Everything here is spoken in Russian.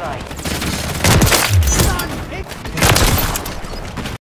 advised.